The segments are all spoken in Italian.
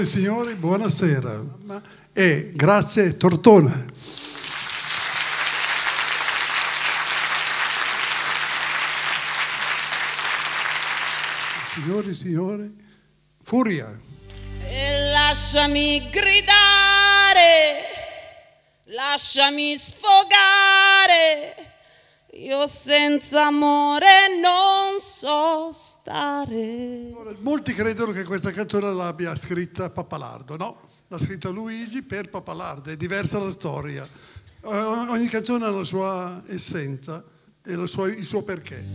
Signore e signori, buonasera e grazie Tortona. Signori e signori, Furia. E lasciami gridare, lasciami sfogare. Io senza amore non so stare. Molti credono che questa canzone l'abbia scritta Pappalardo, no? L'ha scritta Luigi per Pappalardo, è diversa la storia. Ogni canzone ha la sua essenza e il suo perché.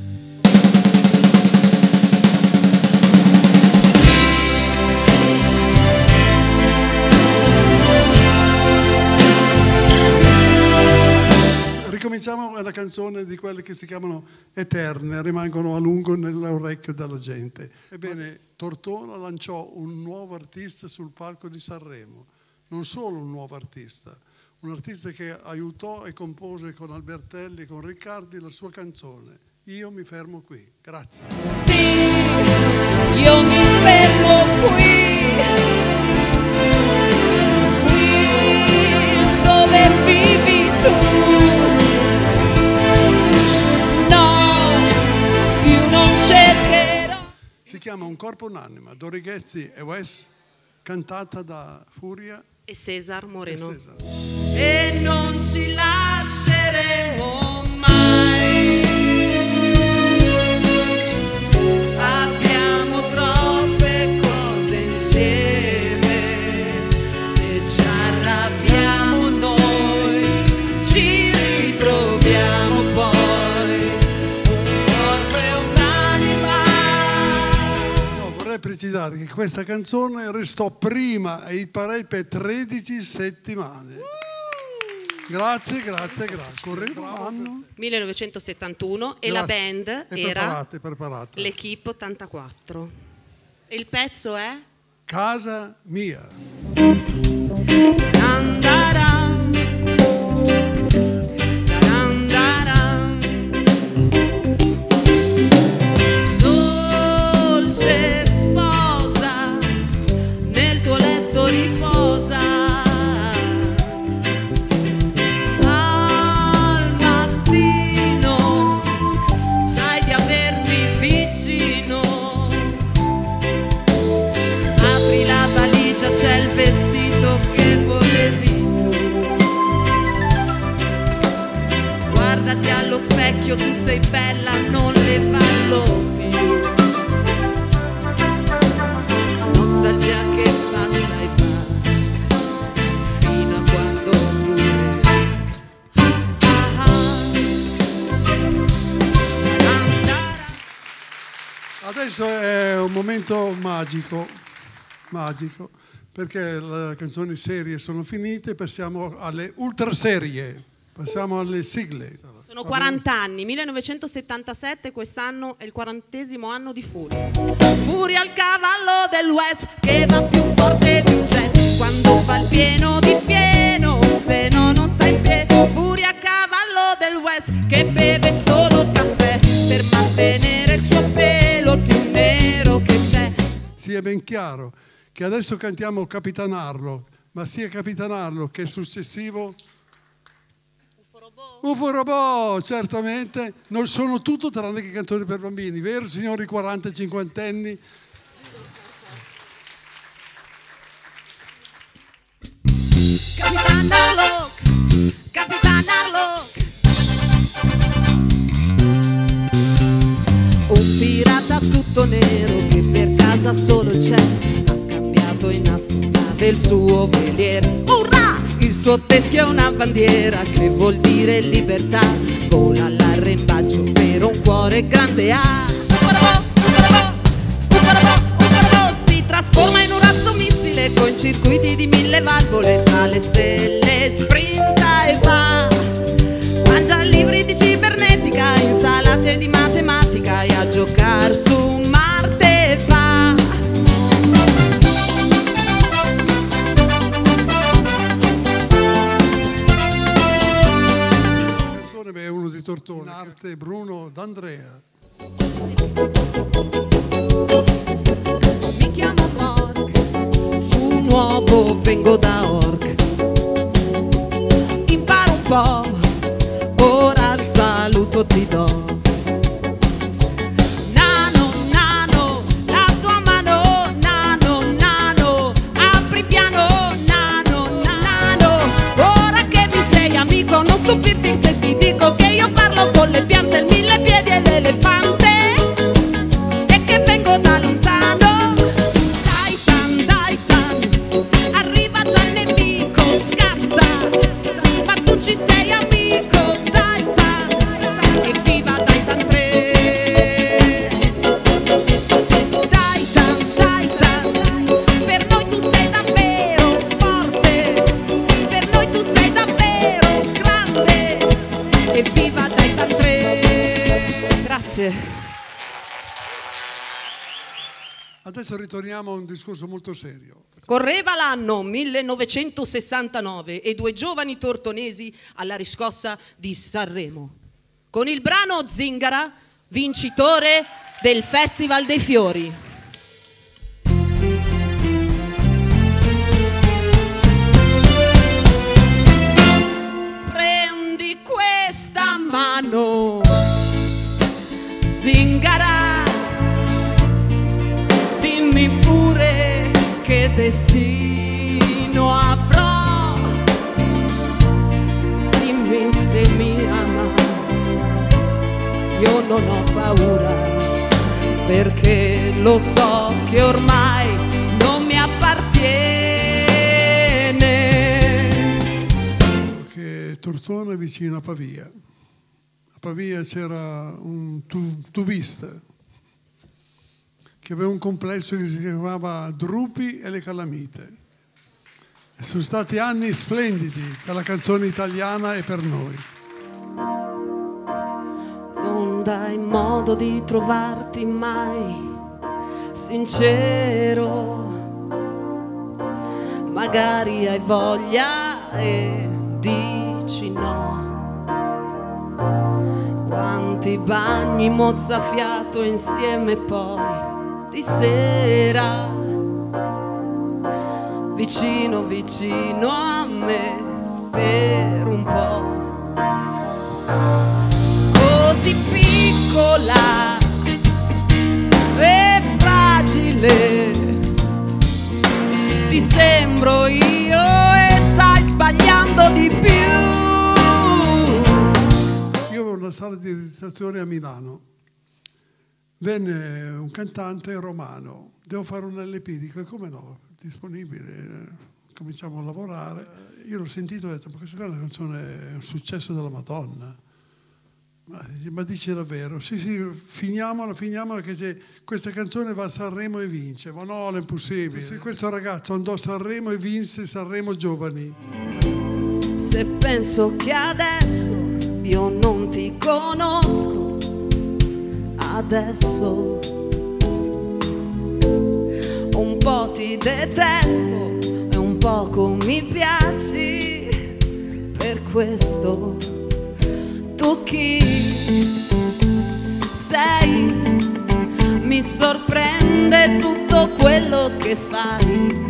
Ricominciamo una canzone di quelle che si chiamano eterne, rimangono a lungo nell'orecchio della gente. Ebbene, Tortona lanciò un nuovo artista sul palco di Sanremo, non solo un nuovo artista, un artista che aiutò e compose con Albertelli e con Riccardi la sua canzone. Io mi fermo qui. Grazie. Sì, io mi chiama Un corpo un'anima, Dorighezzi e Wes, cantata da Furia e Cesar Moreno. E, Cesar. e non ci lasceremo precisare che questa canzone restò prima ai parei per 13 settimane. Grazie, grazie, grazie. Correva l'anno? 1971 e la Grazie. band E era preparate, preparate. l'Equipe 84. E il pezzo è Casa mia. Momento magico, magico, perché le canzoni serie sono finite, passiamo alle ultra serie, passiamo alle sigle. Sono 40 anni, 1977, quest'anno è il quarantesimo anno di Furia. Furia al cavallo del West che va più forte di un jet. Quando fa il pieno di pieno, se no non sta in piedi. Furia al cavallo del West che beve solo caffè per mantenere Sia ben chiaro che adesso cantiamo Capitanarlo, ma sia Capitanarlo che successivo? UFO Robot, certamente, non sono tutto tranne che canzoni per bambini, vero signori 40 50 anni? Un pirata tutto nero che per casa solo c'è. Ha cambiato in astronave il suo veliere. Urrà! Il suo teschio è una bandiera che vuol dire libertà. Vola all'arrembaggio per un cuore grande. Ah! Uparabò, uparabò. Si trasforma in un razzo missile con circuiti di mille valvole tra le stelle sprinta e va mangia libri di cibernetica insalate di matematica e a giocare su Tortone, in arte Bruno D'Andrea. mi chiamo Mark su io vengo da Orc. Imparo un po', ora il saluto ti do. Adesso ritorniamo a un discorso molto serio. Correva l'anno 1969 e due giovani tortonesi alla riscossa di Sanremo. Con il brano Zingara, vincitore del Festival dei Fiori. Io non ho paura perché lo so che ormai non mi appartiene. Che Tortona è vicino a Pavia. A Pavia c'era un tu- tubista che aveva un complesso che si chiamava Drupi e le Calamite. E sono stati anni splendidi per la canzone italiana e per noi. Dai modo di trovarti mai sincero. Magari hai voglia e dici no. Quanti bagni mozzafiato insieme poi di sera. Vicino, vicino a me per un po' sembro io e stai sbagliando di più. Io avevo una sala di registrazione a Milano. Venne un cantante romano, devo fare un LP, dico, come no, disponibile, cominciamo a lavorare. Io l'ho sentito e ho detto, ma questa è una canzone, è un successo della Madonna. Ma, dice davvero? Sì, sì, finiamola, finiamola che c'è- questa canzone va a Sanremo e vince. Ma no, è impossibile. Sì, sì, questo ragazzo andò a Sanremo e vinse Sanremo Giovani. Se penso che adesso io non ti conosco, adesso un po' ti detesto e un poco mi piaci, per questo tu chi sei? Mi sorprende tutto quello che fai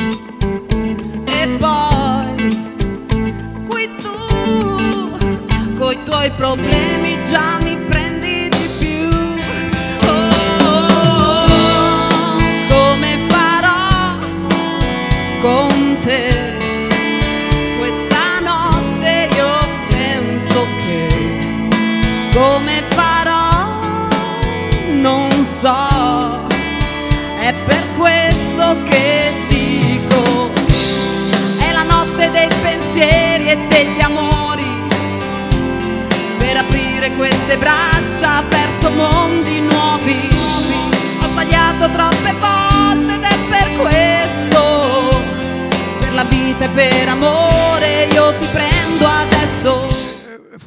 e poi qui tu coi tuoi problemi già mi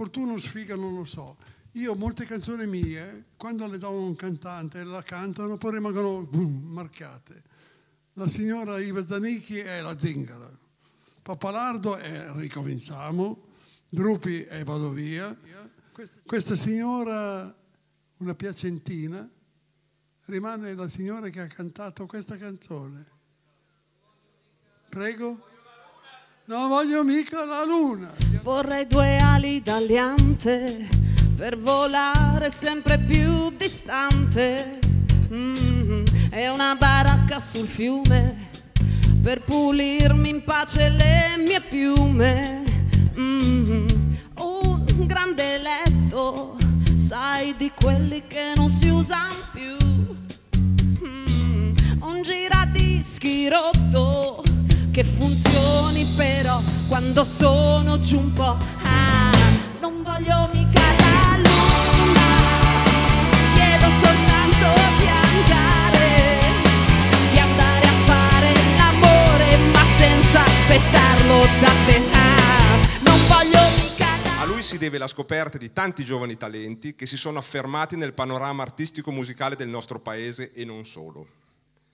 fortuna o sfiga non lo so. Io molte canzoni mie, quando le do a un cantante, la cantano, poi rimangono boom, marcate. La signora Iva Zanicchi è la zingara. Papalardo è ricominciamo. Drupi è vado via. Questa, questa signora, una piacentina, rimane la signora che ha cantato questa canzone. Prego? Non voglio mica la luna. Vorrei due ali d'aliante per volare sempre più distante. Mm, e una baracca sul fiume per pulirmi in pace le mie piume. Mm, un grande letto, sai di quelli che non si usano più. Mm, un giradischi rotto che funzioni però quando sono giù un po'. Ah, non voglio mica la luna, chiedo soltanto di andare, di andare a fare l'amore, ma senza aspettarlo da te. Ah, A lui si deve la scoperta di tanti giovani talenti che si sono affermati nel panorama artistico musicale del nostro paese e non solo.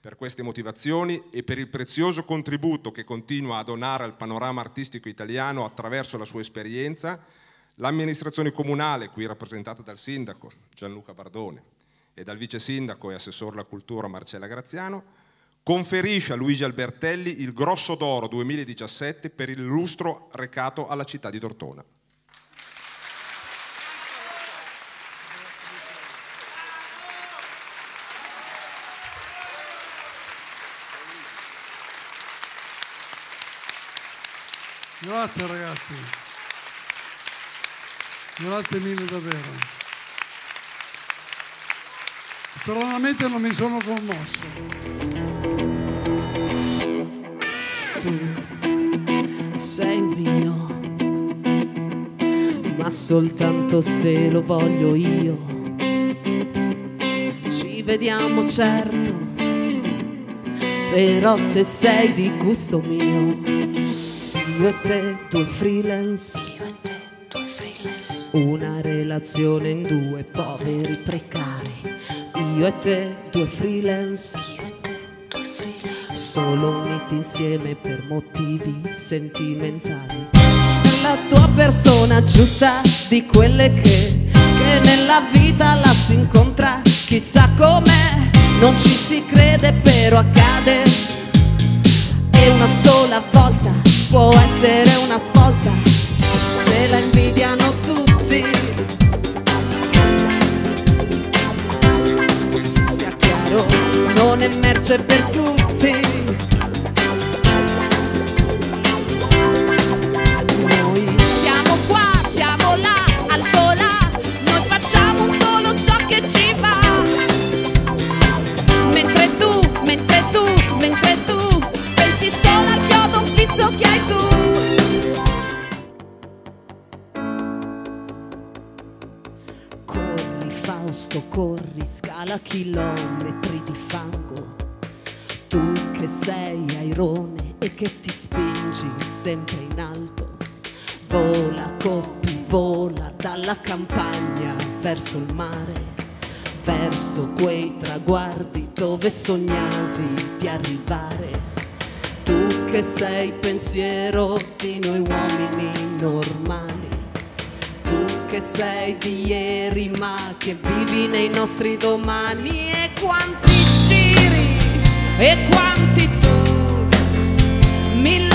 Per queste motivazioni e per il prezioso contributo che continua a donare al panorama artistico italiano attraverso la sua esperienza, l'amministrazione comunale, qui rappresentata dal sindaco Gianluca Bardone e dal vice sindaco e assessore alla cultura Marcella Graziano, conferisce a Luigi Albertelli il Grosso d'Oro 2017 per il lustro recato alla città di Tortona. Grazie ragazzi. Grazie mille davvero. Stranamente non mi sono commosso. tu sei mio, ma soltanto se lo voglio io. Ci vediamo certo, però se sei di gusto mio, io e te due freelance, una relazione in due poveri precari, io e te due freelance. Solo uniti insieme per motivi sentimentali. La tua persona giusta di quelle che, che nella vita la si incontra, chissà com'è, non ci si crede però accade. E una sola volta può essere una svolta, se la invidiano tutti. Sia chiaro, non è merce per tutti. Fausto, corri, scala chilometri di fango. Tu che sei airone e che ti spingi sempre in alto. Vola, coppi, vola dalla campagna verso il mare, verso quei traguardi dove sognavi di arrivare. Tu che sei pensiero di noi uomini normali che sei di ieri ma che vivi nei nostri domani. E quanti giri e quanti tu mille